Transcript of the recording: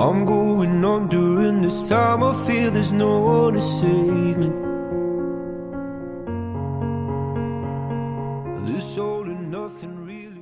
I'm going on during this time. I feel there's no one to save me. This all and nothing really.